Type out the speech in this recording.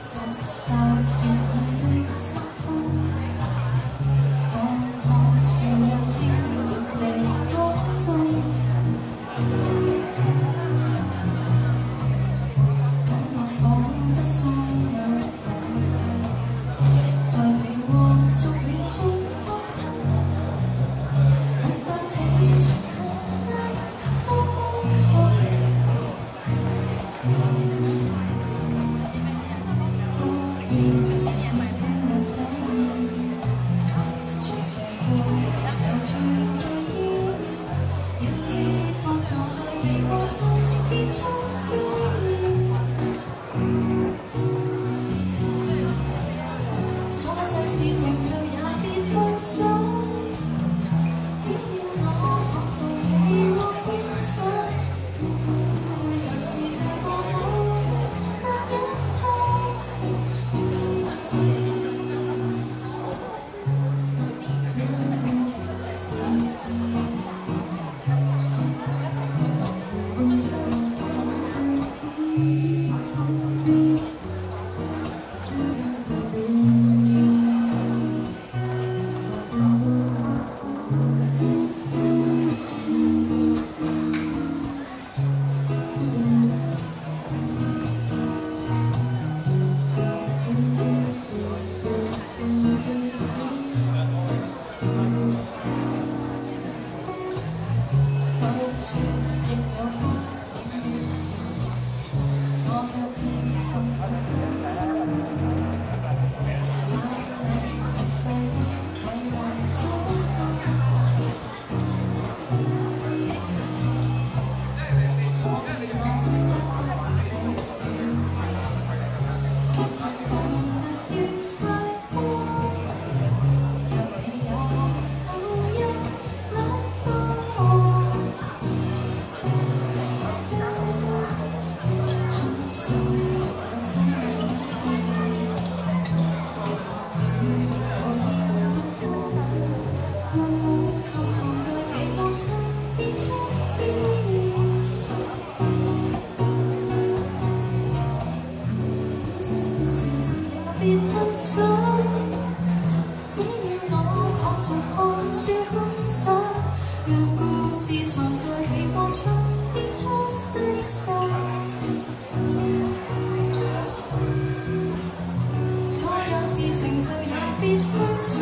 some sound in my night 琐碎事情就也别不想只要有天共同生活，那美丽前世的美丽初恋。只要，只要我躺在看书空想，让故事藏在起风秋的窗隙上。所有事情就也别去想。